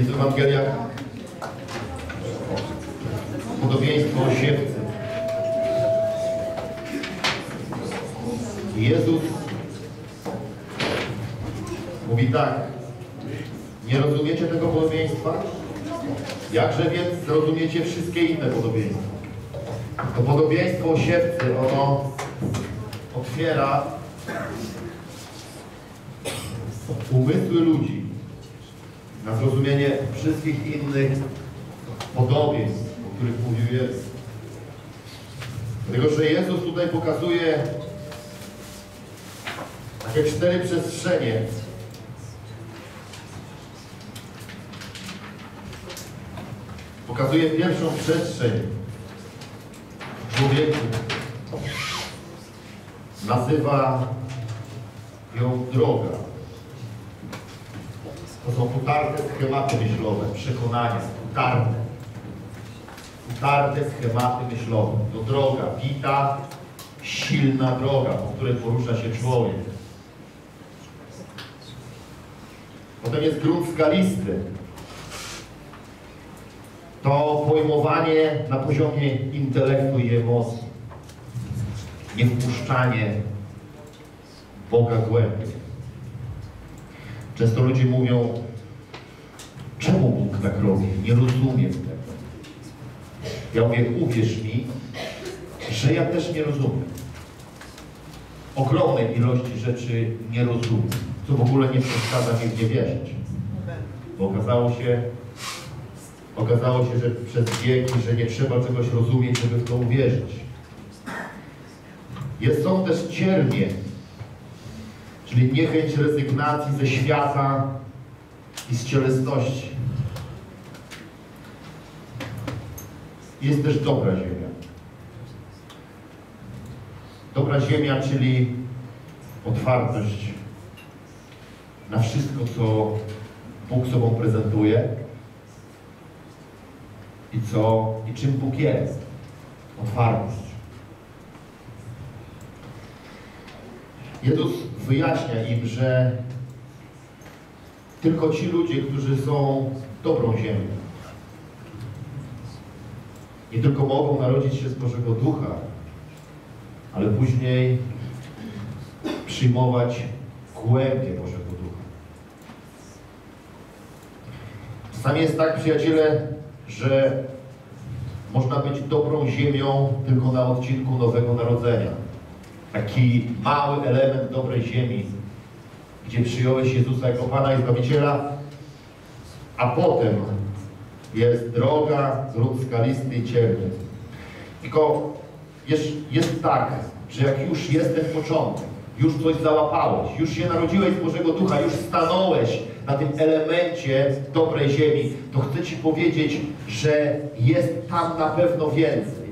Jest w Ewangeliach podobieństwo o siewcy. Jezus mówi tak, nie rozumiecie tego podobieństwa? Jakże więc zrozumiecie wszystkie inne podobieństwa? To podobieństwo o siewcy, ono otwiera umysły ludzi na zrozumienie wszystkich innych podobieństw, o których mówił Jezus. Dlatego, że Jezus tutaj pokazuje takie cztery przestrzenie. Pokazuje pierwszą przestrzeń człowieku. Nazywa ją droga. To są utarte schematy myślowe, przekonania, utarte. Utarte schematy myślowe. To droga, bita, silna droga, po której porusza się człowiek. Potem jest grunt skalisty. To pojmowanie na poziomie intelektu i emocji. Nie wpuszczanie Boga głębiej. Często ludzie mówią, czemu Bóg tak robi? Nie rozumiem tego. Ja mówię, uwierz mi, że ja też nie rozumiem. Ogromnej ilości rzeczy nie rozumiem, co w ogóle nie przeszkadza mi w nie wierzyć. Bo okazało się, okazało się, że przez wieki, że nie trzeba czegoś rozumieć, żeby w to uwierzyć. Jest, są też ciernie, czyli niechęć rezygnacji ze świata i z cielesności. Jest też dobra ziemia. Dobra ziemia, czyli otwartość na wszystko, co Bóg sobą prezentuje i co i czym Bóg jest. Otwartość. Jezus wyjaśnia im, że tylko ci ludzie, którzy są dobrą ziemią, nie tylko mogą narodzić się z Bożego Ducha, ale później przyjmować głębie Bożego Ducha. Czasami jest tak, przyjaciele, że można być dobrą ziemią tylko na odcinku Nowego Narodzenia. Taki mały element dobrej ziemi, gdzie przyjąłeś Jezusa jako Pana i Zbawiciela, a potem jest droga, grunt skalisty i ciemny. Tylko jest, jest tak, że jak już jest ten początek, już coś załapałeś, już się narodziłeś z Bożego Ducha, już stanąłeś na tym elemencie dobrej ziemi, to chcę Ci powiedzieć, że jest tam na pewno więcej.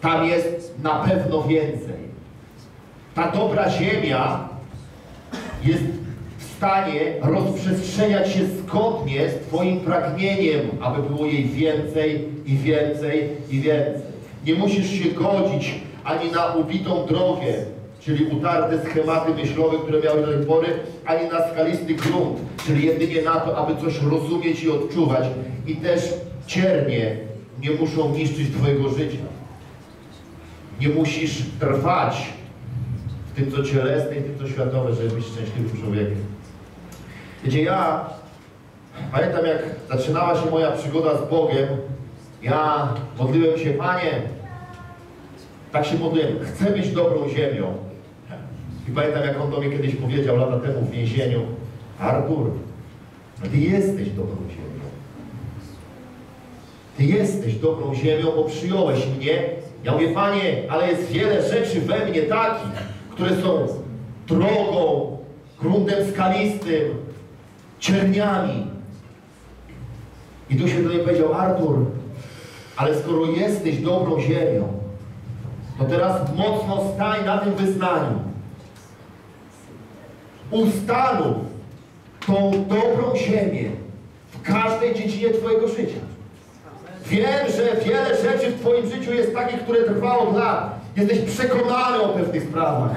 Tam jest na pewno więcej. Ta dobra ziemia jest w stanie rozprzestrzeniać się zgodnie z Twoim pragnieniem, aby było jej więcej i więcej i więcej. Nie musisz się godzić ani na ubitą drogę, czyli utarte schematy myślowe, które miały do tej pory, ani na skalisty grunt, czyli jedynie na to, aby coś rozumieć i odczuwać. I też ciernie nie muszą niszczyć Twojego życia. Nie musisz trwać tym, co cielesne i tym, co światowe, żeby być szczęśliwym człowiekiem. Wiecie, ja pamiętam, jak zaczynała się moja przygoda z Bogiem, ja modliłem się, Panie, tak się modliłem, chcę być dobrą ziemią. I pamiętam, jak on do mnie kiedyś powiedział lata temu w więzieniu, Artur, no Ty jesteś dobrą ziemią. Ty jesteś dobrą ziemią, bo przyjąłeś mnie. Ja mówię, Panie, ale jest wiele rzeczy we mnie takich, które są drogą, gruntem skalistym, cierniami. I tu się do niej powiedział, Artur, ale skoro jesteś dobrą ziemią, to teraz mocno stań na tym wyznaniu. Ustanów tą dobrą ziemię w każdej dziedzinie Twojego życia. Wiem, że wiele rzeczy w Twoim życiu jest takich, które trwa od lat. Jesteś przekonany o pewnych sprawach.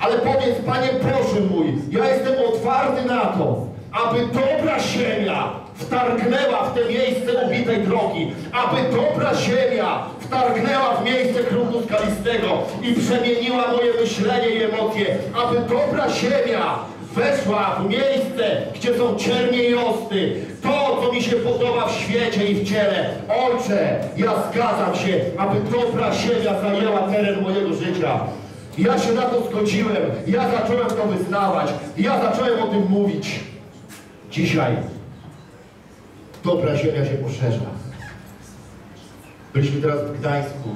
Ale powiedz, Panie Boże mój, ja jestem otwarty na to. aby dobra ziemia wtargnęła w te miejsce ubitej drogi, aby dobra ziemia wtargnęła w miejsce gruntu skalistego i przemieniła moje myślenie i emocje, aby dobra ziemia weszła w miejsce, gdzie są ciernie i osty. To, co mi się podoba w świecie i w ciele. Ojcze, ja zgadzam się, aby dobra ziemia zajęła teren mojego życia. Ja się na to zgodziłem, ja zacząłem to wyznawać, ja zacząłem o tym mówić. Dzisiaj dobra ziemia się poszerza. Byliśmy teraz w Gdańsku,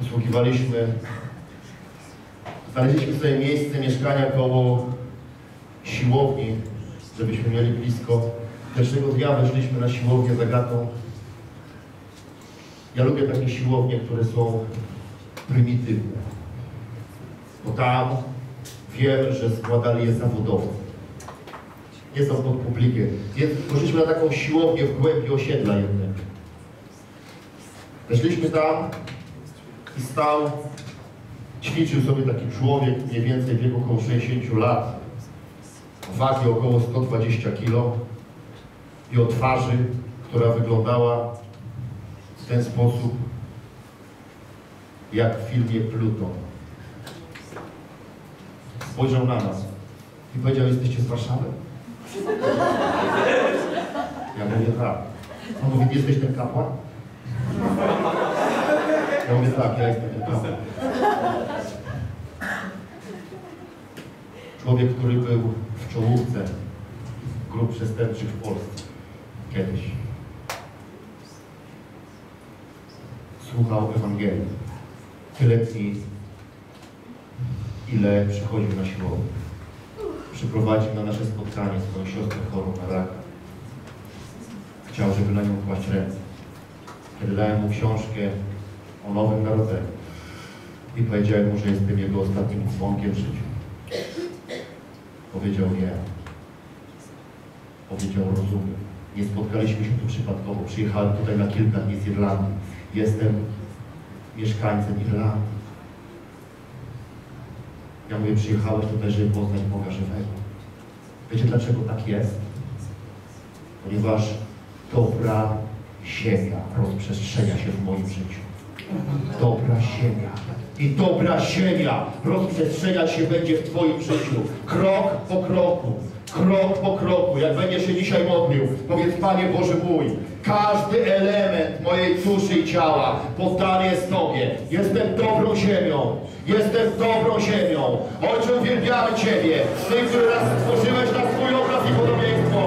usługiwaliśmy, znaleźliśmy sobie miejsce mieszkania koło siłowni, żebyśmy mieli blisko. Pierwszego dnia weszliśmy na siłownię z. Ja lubię takie siłownie, które są prymitywne. Bo tam wiem, że składali je zawodowcy. Nie są pod publikę. Więc poszliśmy na taką siłownię w głębi osiedla jednego. Weszliśmy tam i stał, ćwiczył sobie taki człowiek mniej więcej w wieku około 60 lat, wagi około 120 kg i o twarzy, która wyglądała w ten sposób, jak w filmie Pluton. Spojrzał na nas i powiedział, jesteście z Warszawy? Ja mówię, tak. On mówi, jesteś ten kapłan? Ja mówię, tak, ja jestem ten kapłan. Człowiek, który był w czołówce grup przestępczych w Polsce kiedyś. Słuchał Ewangelii. Tyle dni, ile przychodził na siłownię. Przyprowadził na nasze spotkanie swoją siostrę chorą na raka. Chciał, żeby na nią kłaść ręce. Kiedy dałem mu książkę o Nowym Narodzeniu i powiedziałem mu, że jestem jego ostatnim dzwonkiem w życiu. Powiedział nie. Powiedział rozumiem. Nie spotkaliśmy się tu przypadkowo. Przyjechałem tutaj na kilka dni z Irlandii. Jestem mieszkańcem Irlandii. Ja mówię, przyjechałeś tutaj, żeby poznać Boga żywego. Wiecie dlaczego tak jest? Ponieważ dobra ziemia rozprzestrzenia się w moim życiu. Dobra ziemia. I dobra ziemia rozprzestrzeniać się będzie w Twoim życiu. Krok po kroku. Krok po kroku. Jak będziesz się dzisiaj modlił, powiedz Panie Boże mój, każdy element mojej duszy i ciała poddany jest Tobie. Jestem dobrą ziemią. Jestem dobrą ziemią. Ojcze, uwielbiamy Ciebie. Ty, który nas stworzyłeś na swój obraz i podobieństwo.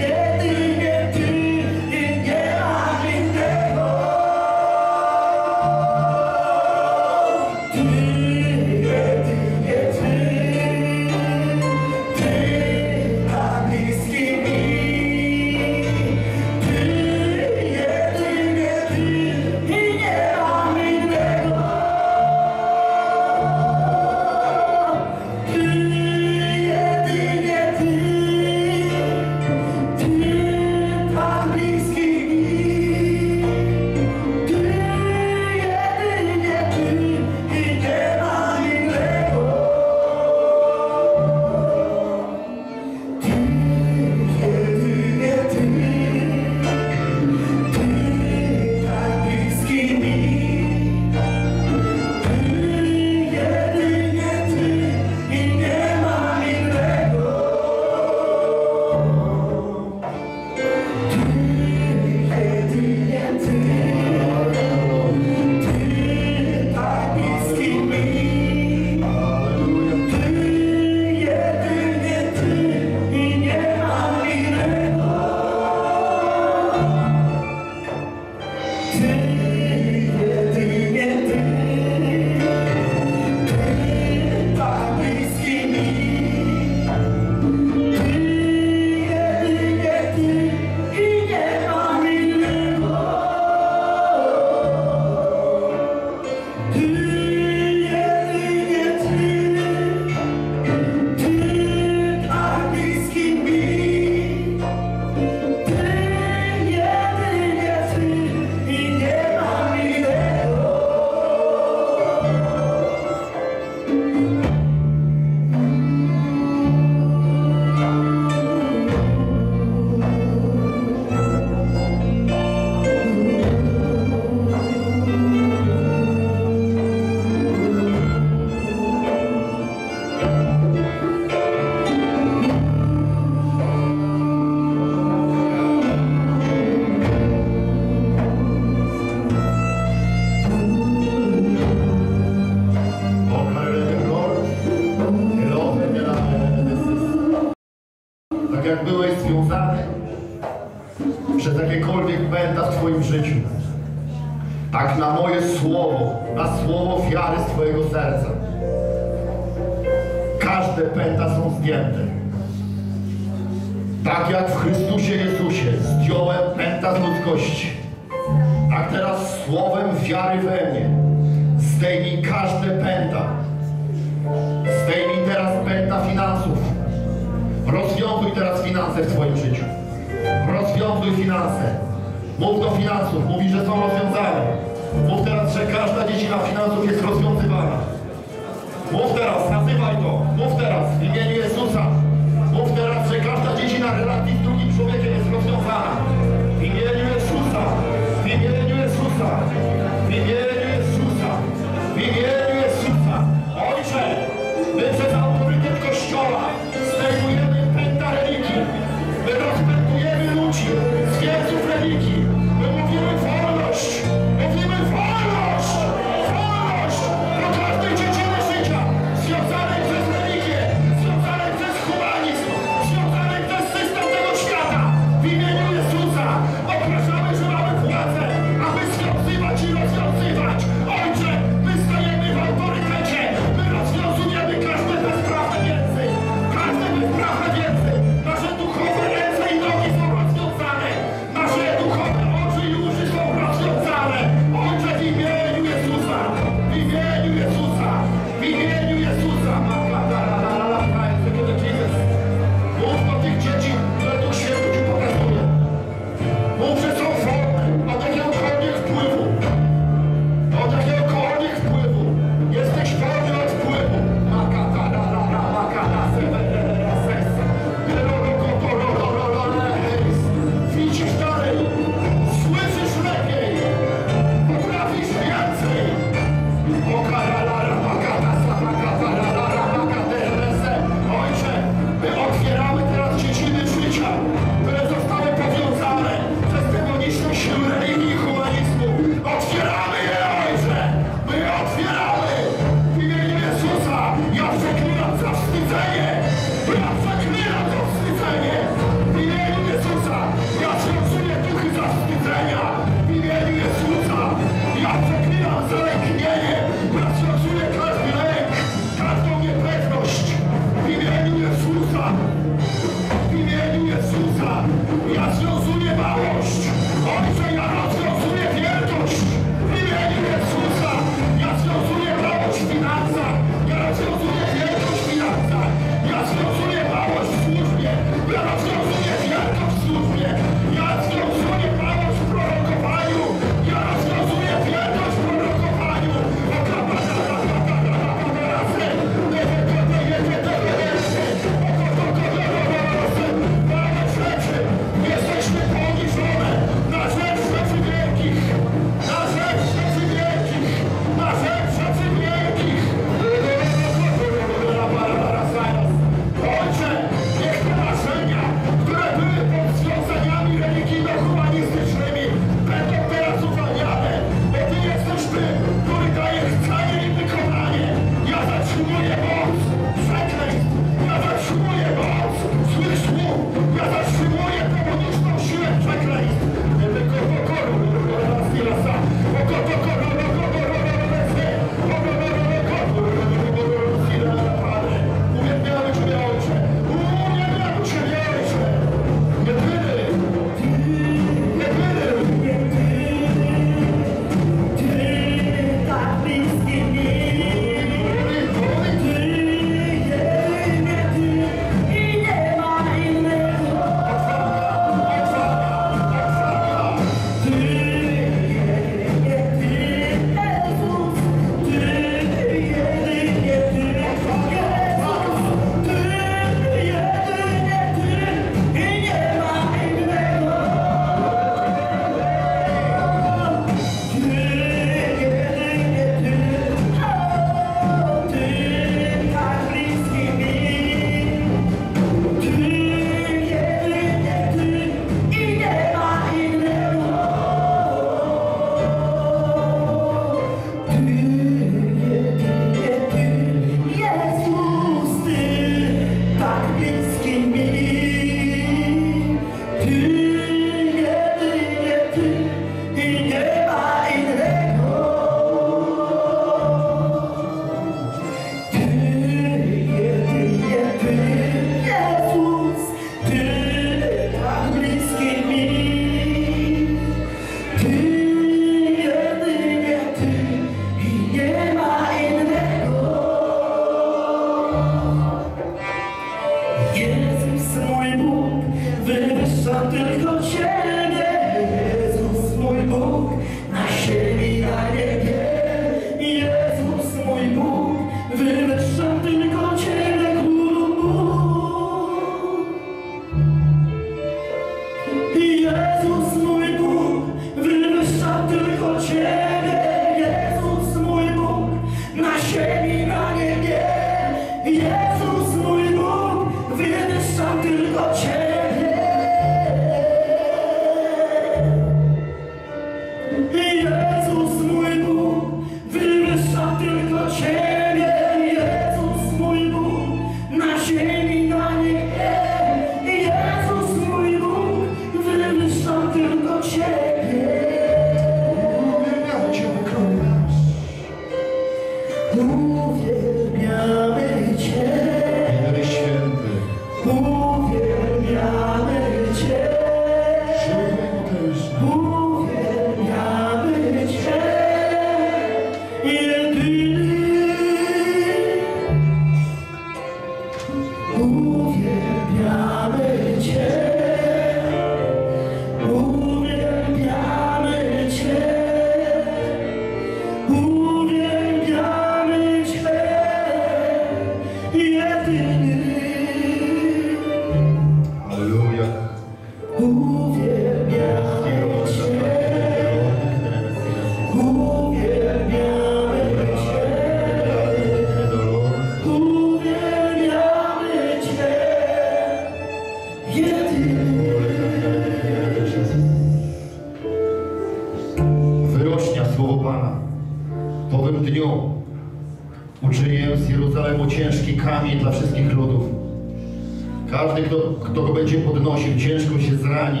Każdy, kto, kto go będzie podnosił, ciężko się zrani,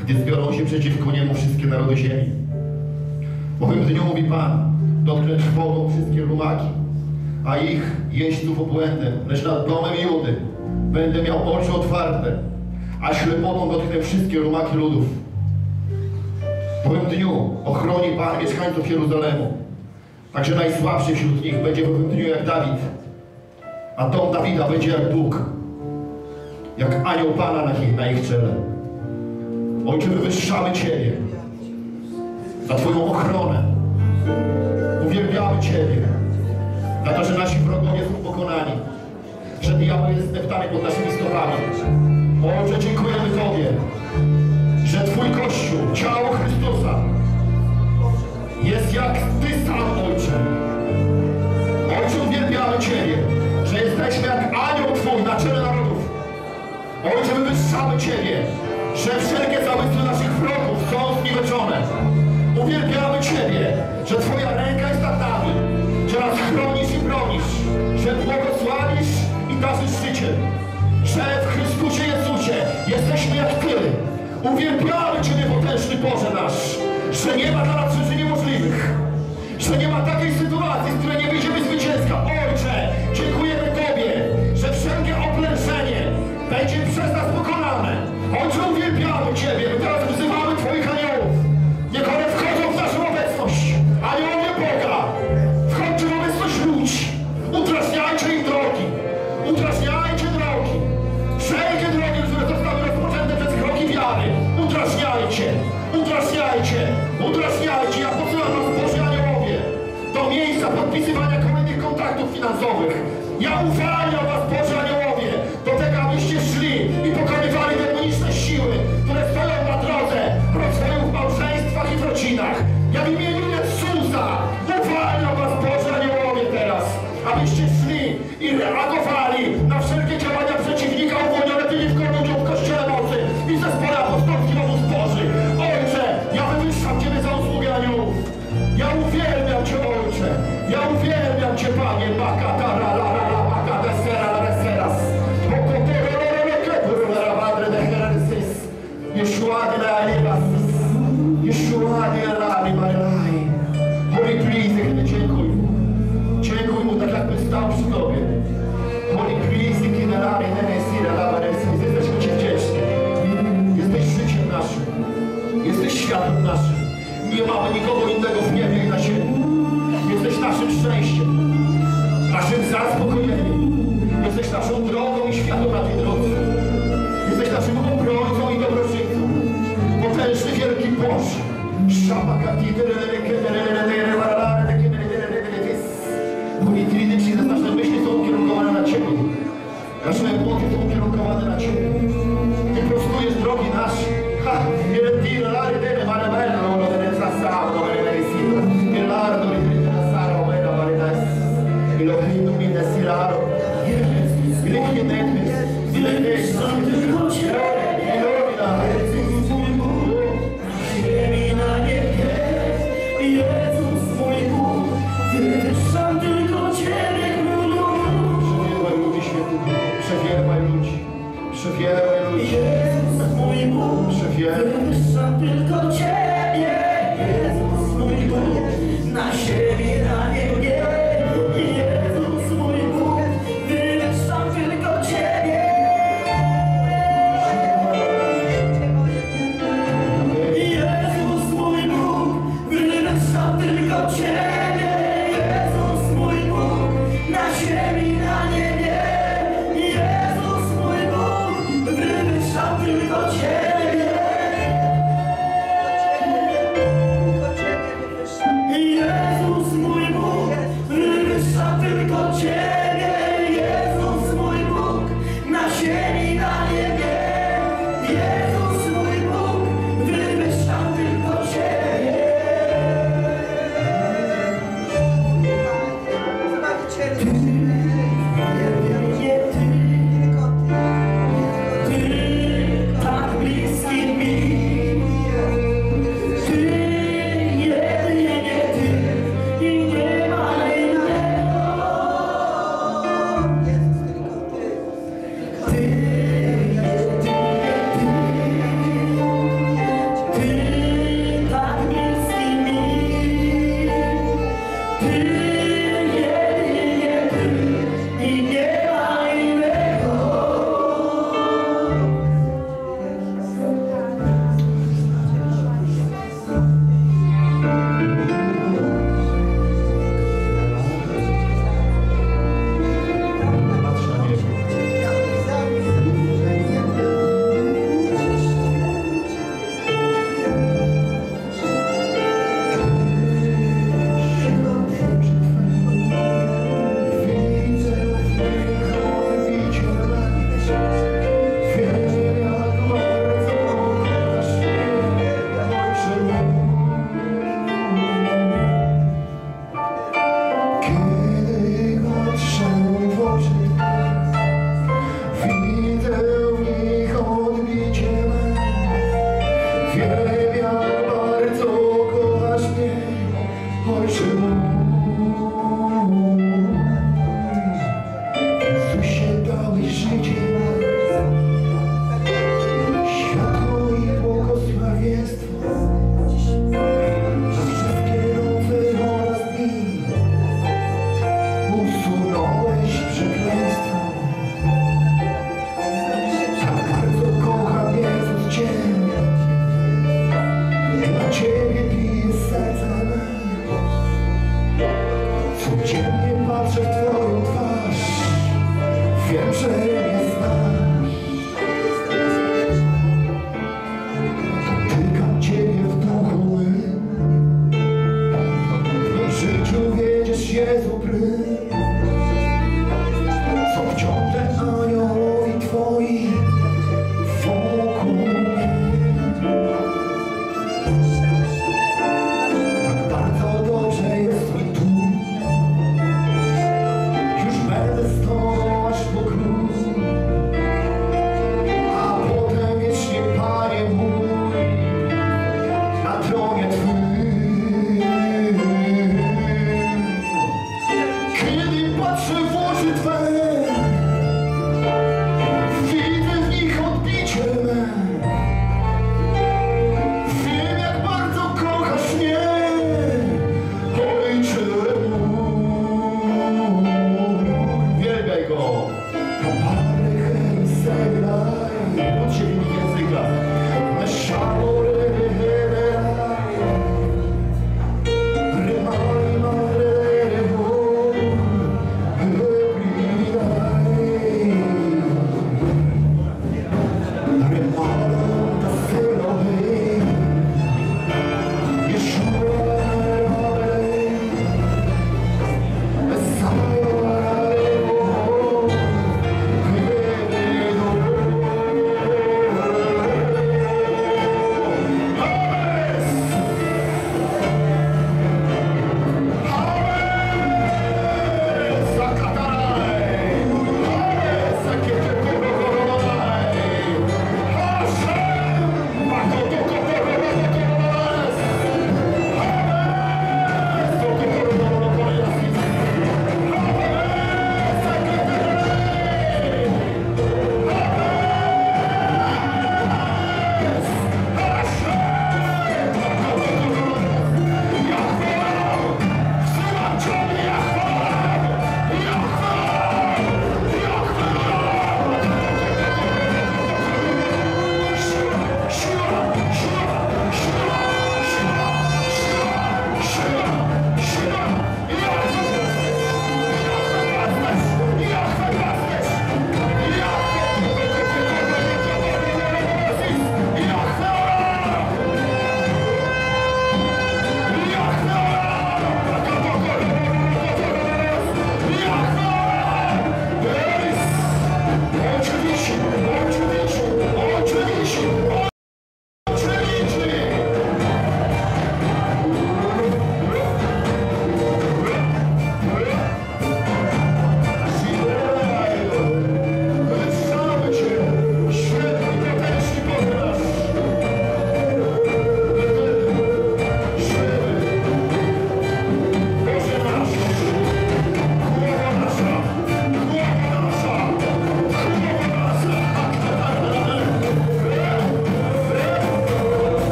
gdy zbiorą się przeciwko niemu wszystkie narody ziemi. Bowiem dniu mówi Pan, dotknę trwogą wszystkie rumaki, a ich jeźdźców obłędem, lecz nad domem Judy będę miał oczy otwarte, a ślepotą dotknę wszystkie rumaki ludów. W owym dniu ochroni Pan mieszkańców Jeruzalemu, także najsłabszy wśród nich będzie w owym dniu jak Dawid, a dom Dawida będzie jak Bóg jak anioł Pana na ich, na ich czele. Ojcze, wywyższamy Ciebie za Twoją ochronę. Uwielbiamy Ciebie za to, że nasi wrogowie są pokonani, że diabeł jest zdeptany pod naszymi stopami. Ojcze, dziękujemy Tobie, że Twój Kościół, ciało Chrystusa jest jak Ty sam, Ojcze. Ojcze, my wyższamy Ciebie, że wszelkie zamysły naszych wrogów są zniweczone. Uwielbiamy Ciebie, że Twoja ręka jest nad nami, że nas chronisz i bronisz, że błogosławisz i darzysz życie, że w Chrystusie Jezusie jesteśmy jak Ty. Uwielbiamy Ciebie, potężny Boże nasz, że nie ma dla nas rzeczy niemożliwych, że nie ma takiej sytuacji,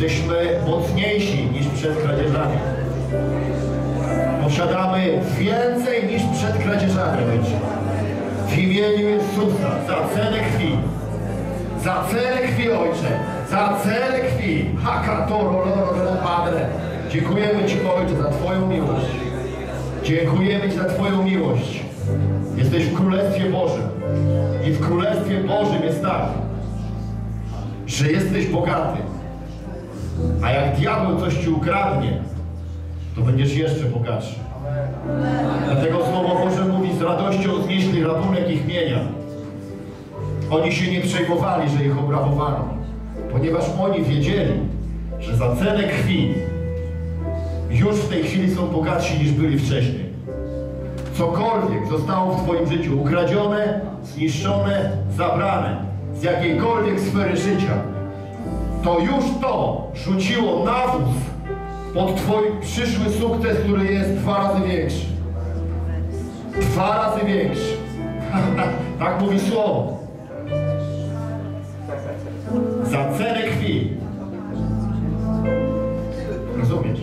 Jesteśmy mocniejsi niż przed kradzieżami. Posiadamy więcej niż przed kradzieżami, Ojcze. W imieniu Jezusa, za cenę krwi. Za cenę krwi, Ojcze. Za cenę krwi. Hakatoro, loro, Padre. Dziękujemy Ci, Ojcze, za Twoją miłość. Dziękujemy Ci za Twoją miłość. Jesteś w Królestwie Bożym. I w Królestwie Bożym jest tak, że jesteś bogaty. Diabeł coś Ci ukradnie, to będziesz jeszcze bogatszy. Dlatego Słowo Boże mówi, z radością znieśli rabunek ich mienia. Oni się nie przejmowali, że ich obrabowano, ponieważ oni wiedzieli, że za cenę krwi już w tej chwili są bogatsi niż byli wcześniej. Cokolwiek zostało w Twoim życiu ukradzione, zniszczone, zabrane z jakiejkolwiek sfery życia, to już to rzuciło nawóz pod Twój przyszły sukces, który jest dwa razy większy. Dwa razy większy. tak mówi Słowo. Za cenę krwi. Rozumiesz?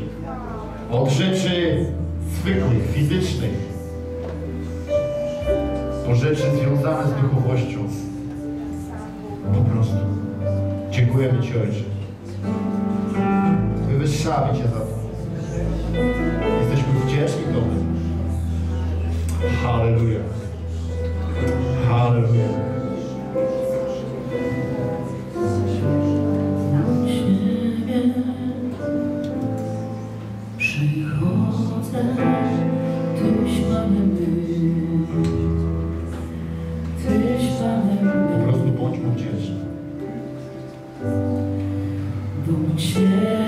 Od rzeczy zwykłych, fizycznych, do rzeczy związane z duchowością. Po prostu. Dziękujemy Ci, Ojcze. Wywyższamy Cię za to. Jesteśmy wdzięczni Tobie. Halleluja. Halleluja. Przychodzę, do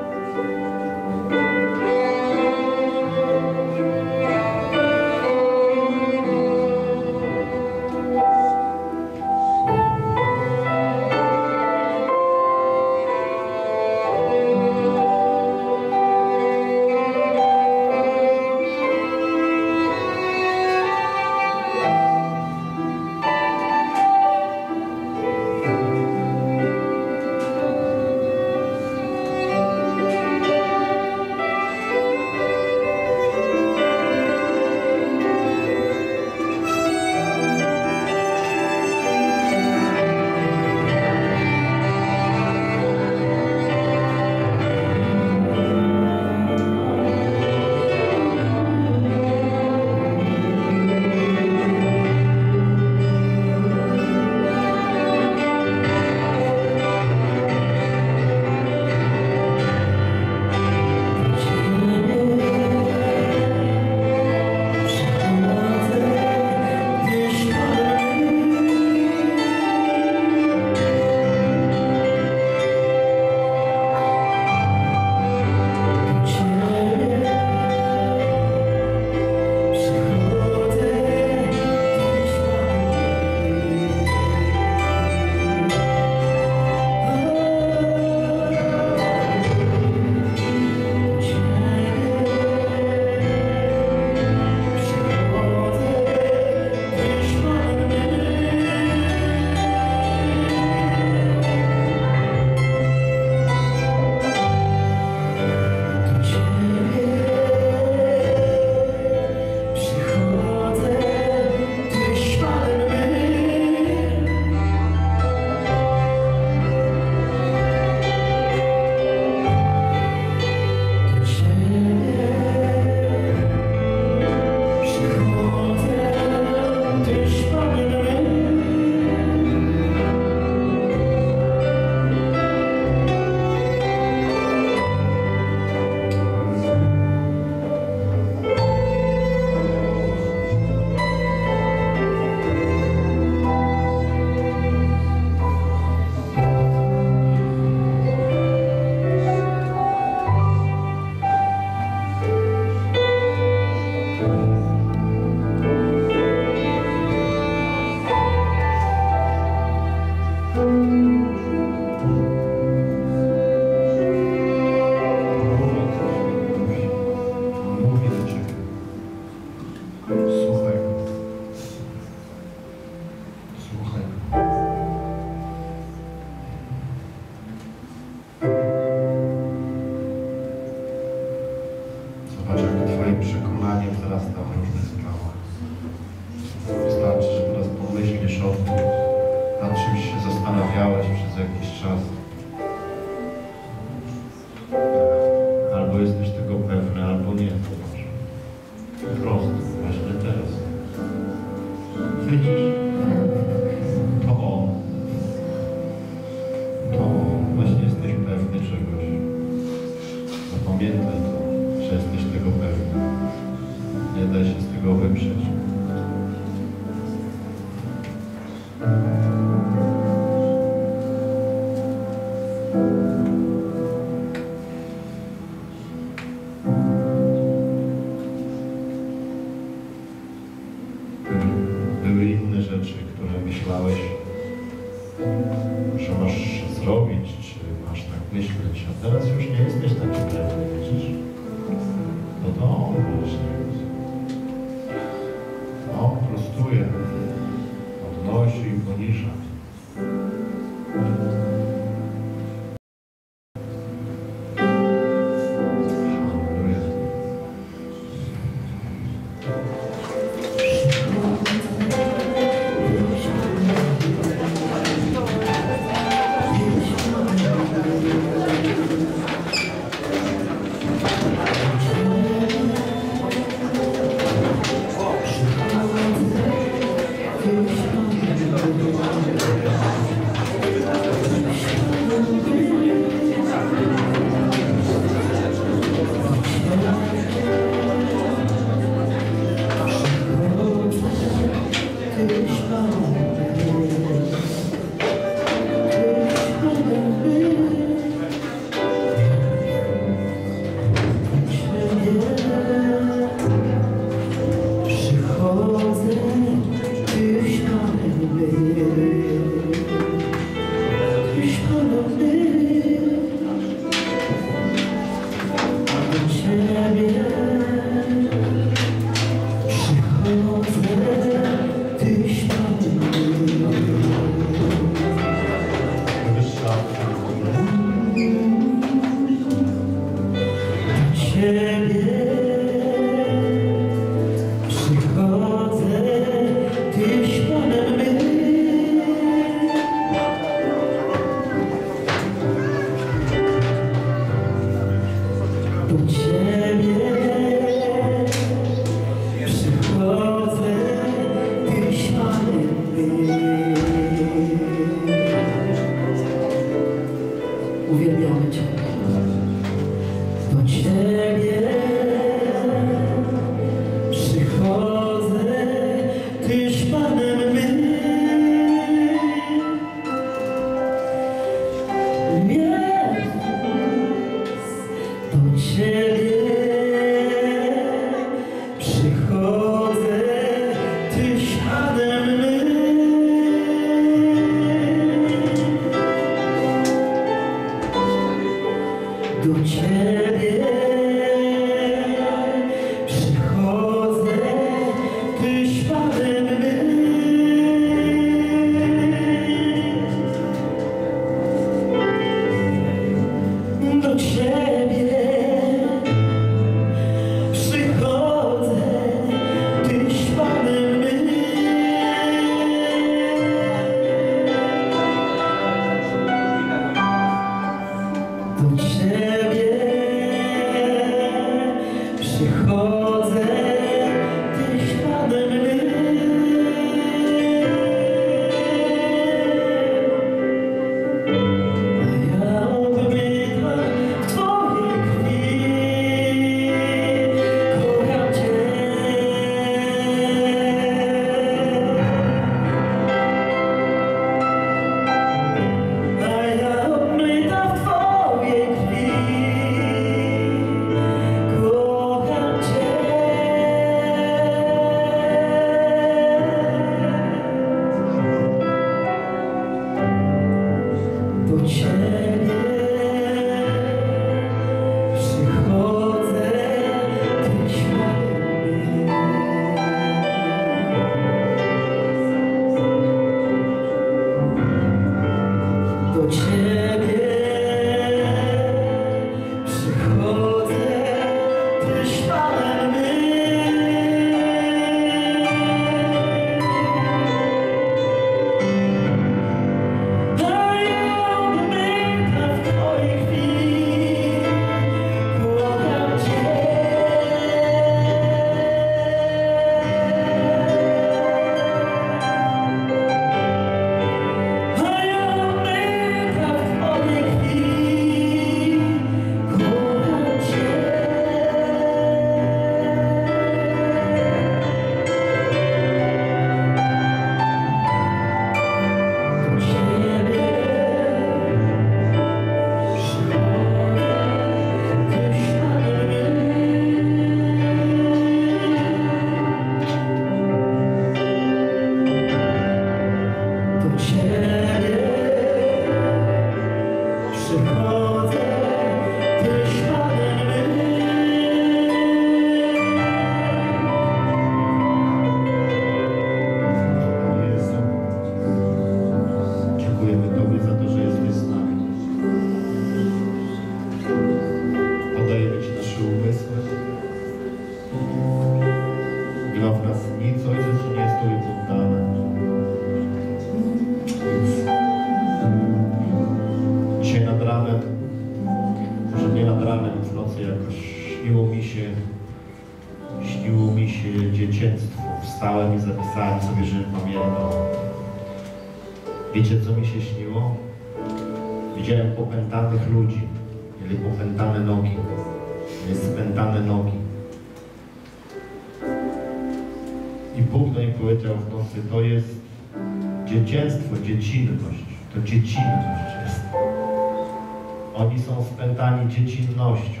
dziecinnością.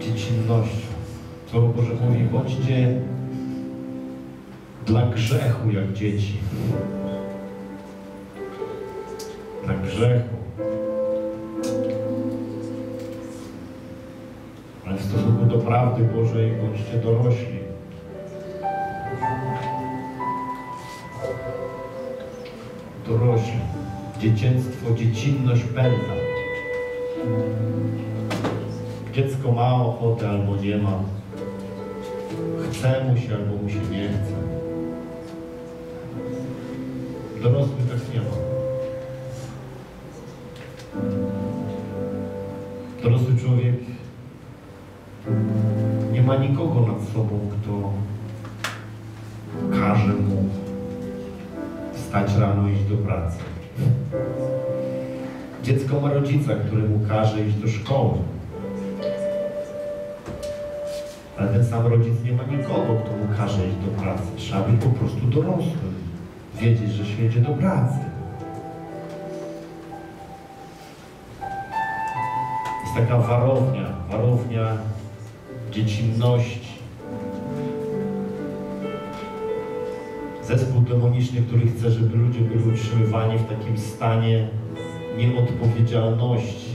Dziecinnością. Słowo Boże mówi, bądźcie dla grzechu jak dzieci. Dla grzechu. Ale w stosunku do prawdy Bożej bądźcie dorośli. Dorośli. Dzieciństwo, dziecinność pęta. Ochotę albo nie ma. Chce mu się albo mu się nie chce. Dorosły tak nie ma. Dorosły człowiek nie ma nikogo nad sobą, kto każe mu wstać rano iść do pracy. Dziecko ma rodzica, który mu każe iść do szkoły. Ale ten sam rodzic nie ma nikogo, kto mu każe iść do pracy. Trzeba być po prostu dorosłym. Wiedzieć, że się jedzie do pracy. Jest taka warownia, warownia dziecinności. Zespół demoniczny, który chce, żeby ludzie byli utrzymywani w takim stanie nieodpowiedzialności.